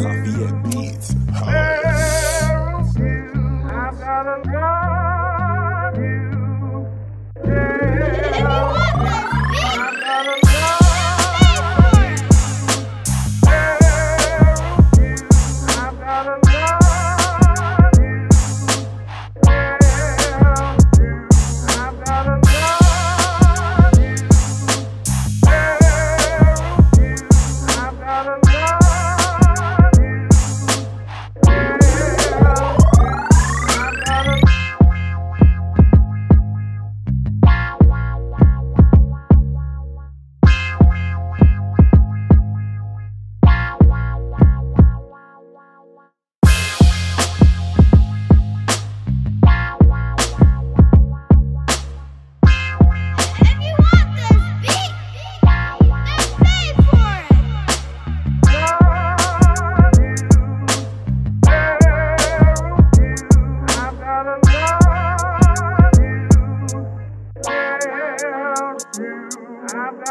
Lafayette Beats. I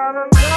If you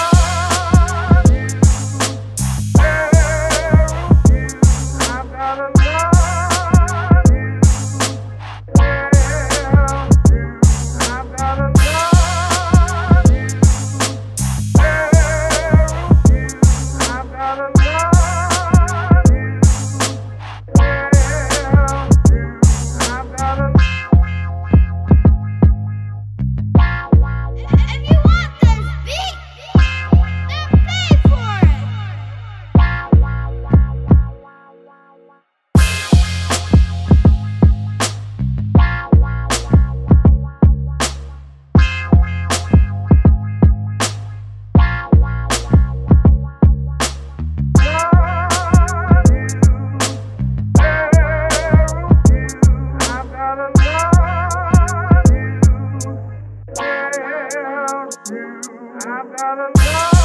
Love